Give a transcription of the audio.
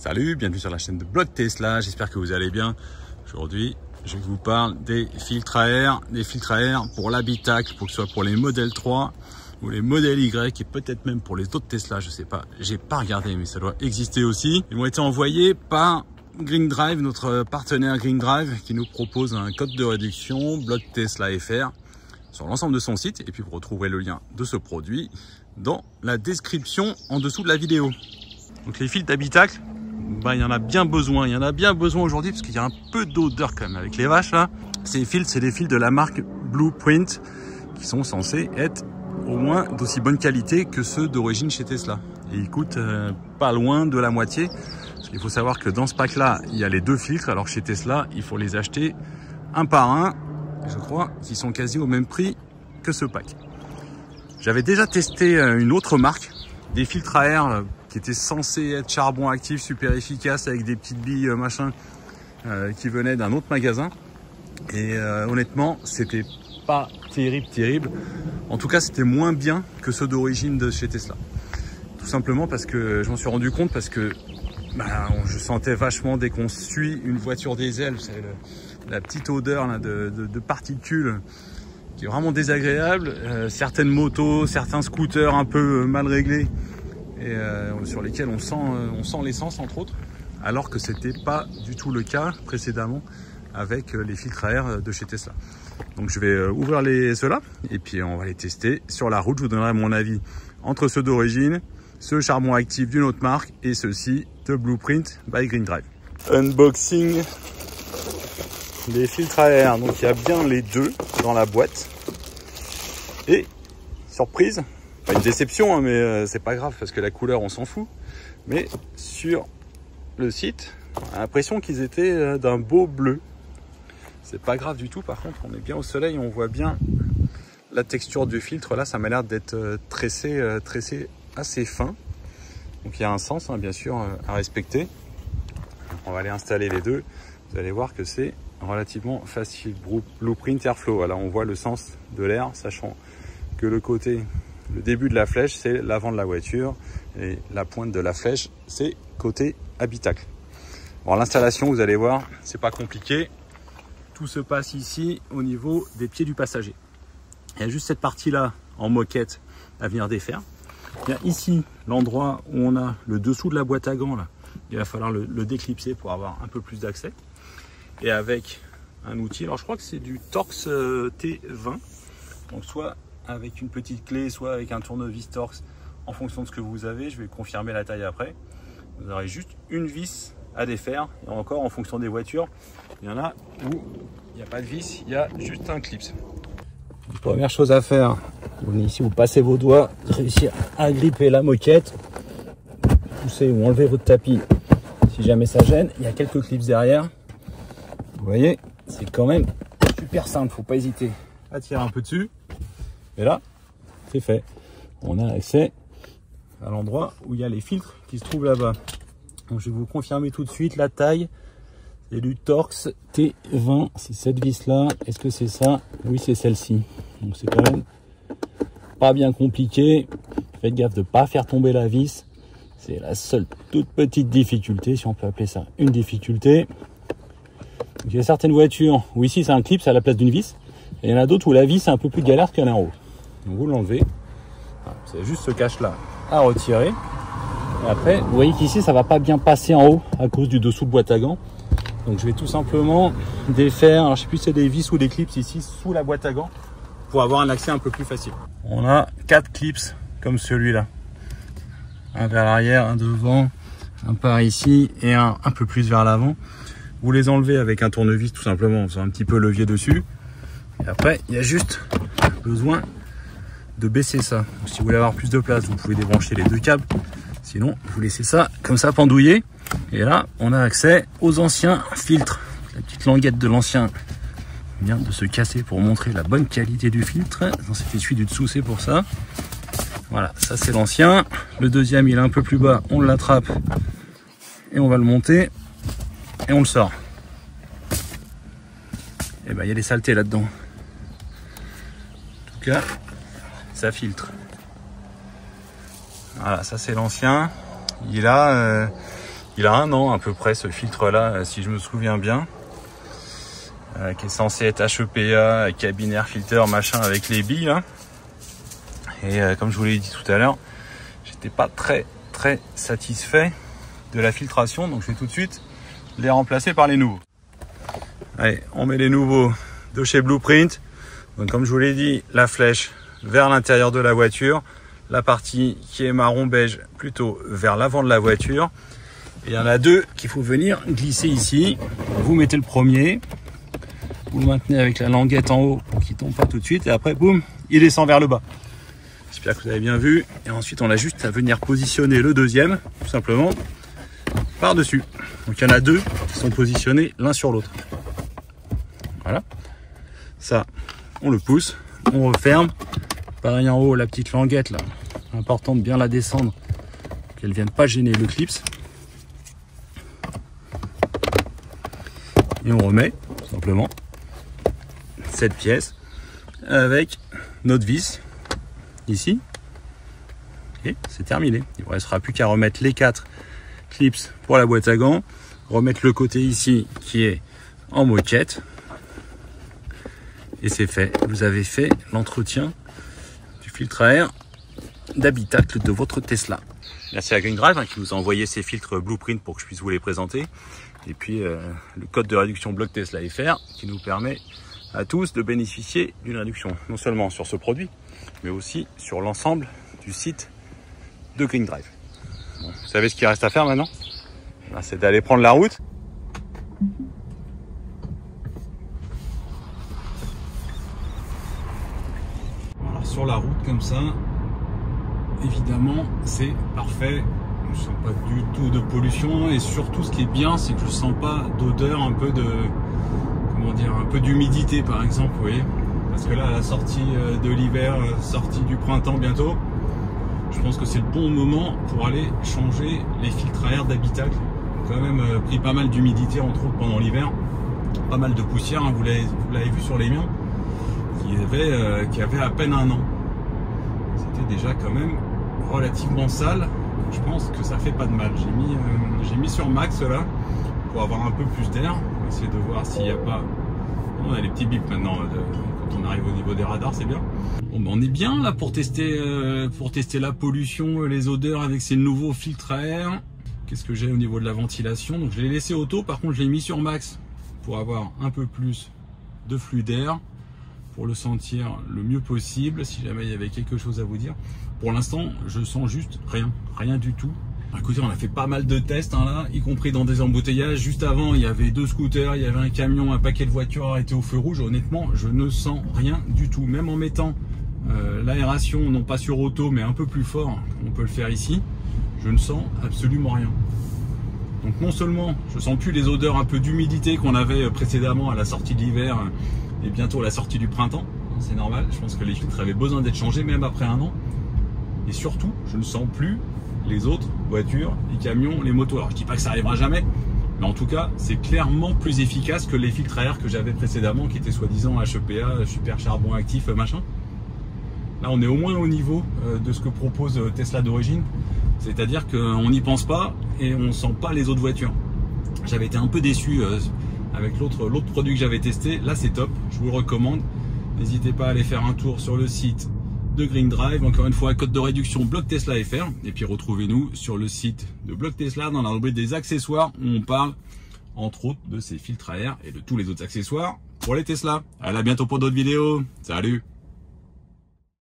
Salut, bienvenue sur la chaîne de Blog Tesla, j'espère que vous allez bien. Aujourd'hui, je vous parle des filtres à air, des filtres à air pour l'habitacle, pour que ce soit pour les modèles 3 ou les modèles Y et peut-être même pour les autres Tesla, je sais pas, j'ai pas regardé mais ça doit exister aussi. Ils m'ont été envoyés par Green Drive, notre partenaire Green Drive qui nous propose un code de réduction Blog Tesla FR sur l'ensemble de son site et puis vous retrouverez le lien de ce produit dans la description en dessous de la vidéo. Donc les filtres d'habitacle, bah, il y en a bien besoin. Il y en a bien besoin aujourd'hui parce qu'il y a un peu d'odeur quand même avec les vaches là. Ces fils, c'est des fils de la marque Blueprint qui sont censés être au moins d'aussi bonne qualité que ceux d'origine chez Tesla. Et ils coûtent euh, pas loin de la moitié. Il faut savoir que dans ce pack là, il y a les deux filtres alors chez Tesla, il faut les acheter un par un. Je crois qu'ils sont quasi au même prix que ce pack. J'avais déjà testé euh, une autre marque, des filtres à air euh, qui était censé être charbon actif super efficace avec des petites billes euh, machin euh, qui venaient d'un autre magasin. Et euh, honnêtement, c'était pas terrible, terrible. En tout cas, c'était moins bien que ceux d'origine de chez Tesla. Tout simplement parce que je m'en suis rendu compte parce que bah, je sentais vachement dès qu'on suit une voiture diesel, vous savez, la petite odeur de, particules qui est vraiment désagréable. Certaines motos, certains scooters un peu mal réglés euh, sur lesquels on sent, euh, on sent l'essence entre autres, alors que c'était pas du tout le cas précédemment avec euh, les filtres à air de chez Tesla. Donc je vais ouvrir ceux-là et puis on va les tester sur la route. Je vous donnerai mon avis entre ceux d'origine, ce charbon actif d'une autre marque et ceux-ci de Blueprint by Green Drive. Unboxing des filtres à air. Donc il y a bien les deux dans la boîte. Et surprise, une déception, hein, mais euh, c'est pas grave parce que la couleur on s'en fout. Mais sur le site, on a l'impression qu'ils étaient euh, d'un beau bleu. C'est pas grave du tout. Par contre, on est bien au soleil, on voit bien la texture du filtre. Là, ça m'a l'air d'être euh, tressé, tressé assez fin. Donc il y a un sens, hein, bien sûr, à respecter. On va aller installer les deux. Vous allez voir que c'est relativement facile. Blueprint Airflow. Voilà, on voit le sens de l'air, sachant que le côté le début de la flèche, c'est l'avant de la voiture et la pointe de la flèche, c'est côté habitacle. Bon, l'installation, vous allez voir, c'est pas compliqué. Tout se passe ici au niveau des pieds du passager. Il y a juste cette partie-là en moquette à venir défaire. Ici l'endroit où on a le dessous de la boîte à gants. Il va falloir le, le déclipser pour avoir un peu plus d'accès. Et avec un outil, alors je crois que c'est du Torx euh, T20. Donc soit avec une petite clé, soit avec un tournevis Torx en fonction de ce que vous avez. Je vais confirmer la taille après. Vous aurez juste une vis à défaire. Et encore, en fonction des voitures, il y en a où il n'y a pas de vis, il y a juste un clip. Première chose à faire, vous venez ici, vous passez vos doigts, réussir à gripper la moquette, pousser ou enlever votre tapis si jamais ça gêne. Il y a quelques clips derrière. Vous voyez, c'est quand même super simple, faut pas hésiter à tirer un peu dessus. Et là, c'est fait. On a accès à l'endroit où il y a les filtres qui se trouvent là-bas. Donc je vais vous confirmer tout de suite la taille. C'est du Torx T20. C'est cette vis-là. Est-ce que c'est ça? Oui, c'est celle-ci. Donc c'est quand même pas bien compliqué. Faites gaffe de ne pas faire tomber la vis. C'est la seule toute petite difficulté, si on peut appeler ça une difficulté. Il y a certaines voitures où ici c'est un clip, c'est à la place d'une vis. Et il y en a d'autres où la vis est un peu plus galère a en haut. Donc vous l'enlevez. C'est juste ce cache-là à retirer. Et après, vous voyez qu'ici, ça va pas bien passer en haut à cause du dessous de boîte à gants. Donc je vais tout simplement défaire, alors je sais plus si c'est des vis ou des clips ici sous la boîte à gants pour avoir un accès un peu plus facile. On a quatre clips comme celui-là. Un vers l'arrière, un devant, un par ici et un un peu plus vers l'avant. Vous les enlevez avec un tournevis tout simplement en faisant un petit peu levier dessus. Et après, il y a juste besoin de baisser ça. Donc, si vous voulez avoir plus de place, vous pouvez débrancher les deux câbles. Sinon, vous laissez ça comme ça pendouiller. Et là, on a accès aux anciens filtres. La petite languette de l'ancien vient de se casser pour montrer la bonne qualité du filtre. Dans cet du dessous, c'est pour ça. Voilà, ça c'est l'ancien. Le deuxième, il est un peu plus bas. On l'attrape et on va le monter et on le sort. Et ben, il y a des saletés là-dedans. En tout cas, ça filtre. Voilà, ça c'est l'ancien. Il a, euh, Il a un an à peu près ce filtre là, si je me souviens bien. Euh, qui est censé être HEPA, cabine air filter, machin avec les billes. Hein. Et euh, comme je vous l'ai dit tout à l'heure, j'étais pas très très satisfait de la filtration, donc je vais tout de suite les remplacer par les nouveaux. Allez, on met les nouveaux de chez Blueprint. Donc comme je vous l'ai dit, la flèche vers l'intérieur de la voiture, la partie qui est marron beige plutôt vers l'avant de la voiture. Et il y en a deux qu'il faut venir glisser ici. Vous mettez le premier, vous le maintenez avec la languette en haut pour qu'il tombe pas tout de suite. Et après boum il descend vers le bas. J'espère que vous avez bien vu. Et ensuite on a juste à venir positionner le deuxième tout simplement par dessus donc il y en a deux qui sont positionnés l'un sur l'autre. Voilà. Ça on le pousse on referme pareil en haut la petite languette là important de bien la descendre qu'elle vienne pas gêner le clips et on remet simplement cette pièce avec notre vis ici. Et c'est terminé. Il ne restera plus qu'à remettre les quatre clips pour la boîte à gants, remettre le côté ici qui est en moquette. Et c'est fait. Vous avez fait l'entretien filtre air d'habitacle de votre Tesla. Merci à Green Drive hein, qui nous a envoyé ces filtres Blueprint pour que je puisse vous les présenter. Et puis euh, le code de réduction bloc Tesla FR qui nous permet à tous de bénéficier d'une réduction, non seulement sur ce produit, mais aussi sur l'ensemble du site de Green Drive. vous savez ce qu'il reste à faire maintenant? Ben, C'est d'aller prendre la route. Sur la route comme ça, évidemment, c'est parfait. Je ne sens pas du tout de pollution et surtout ce qui est bien, c'est que je ne sens pas d'odeur un peu de dire, un peu d'humidité par exemple. Parce que là, la sortie euh, de l'hiver, euh, sortie du printemps bientôt, je pense que c'est le bon moment pour aller changer les filtres à air d'habitacle. Quand même euh, pris pas mal d'humidité entre autres pendant l'hiver, pas mal de poussière, hein, vous l'avez vu sur les miens, qui avait, qui avait à peine un an. C'était déjà quand même relativement sale. Je pense que ça fait pas de mal. J'ai mis, j'ai mis sur max là pour avoir un peu plus d'air. On va essayer de voir s'il n'y a pas on a les petits bips maintenant euh, quand on arrive au niveau des radars, c'est bien. Bon, ben on est bien là pour tester, euh, pour tester la pollution, euh, les odeurs avec ces nouveaux filtres à air. Qu'est-ce que j'ai au niveau de la ventilation? Donc je l'ai laissé auto, par contre je l'ai mis sur max pour avoir un peu plus de flux d'air, pour le sentir le mieux possible, si jamais il y avait quelque chose à vous dire. Pour l'instant, je sens juste rien, rien du tout. Écoutez, on a fait pas mal de tests hein, là, y compris dans des embouteillages. Juste avant, il y avait deux scooters, il y avait un camion, un paquet de voitures arrêtées au feu rouge. Honnêtement, je ne sens rien du tout. Même en mettant euh, l'aération, non pas sur auto, mais un peu plus fort, on peut le faire ici, je ne sens absolument rien. Donc non seulement je sens plus les odeurs un peu d'humidité qu'on avait précédemment à la sortie de l'hiver et bientôt la sortie du printemps, c'est normal, je pense que les filtres avaient besoin d'être changés même après un an. Et surtout, je ne sens plus les autres voitures, les camions, les motos. Alors je dis pas que ça arrivera jamais, mais en tout cas, c'est clairement plus efficace que les filtres à air que j'avais précédemment, qui étaient soi-disant HEPA, super charbon actif, machin. Là, on est au moins au niveau euh, de ce que propose euh, Tesla d'origine. C'est-à-dire qu'on n'y pense pas et on sent pas les autres voitures. J'avais été un peu déçu euh, avec l'autre produit que j'avais testé. Là, c'est top. Je vous le recommande. N'hésitez pas à aller faire un tour sur le site de Green Drive. Encore une fois, code de réduction Bloc Tesla FR. Et puis retrouvez-nous sur le site de Bloc Tesla dans la rubrique des accessoires où on parle entre autres de ces filtres à air et de tous les autres accessoires pour les Tesla. À bientôt pour d'autres vidéos. Salut